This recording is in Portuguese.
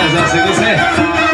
César, se você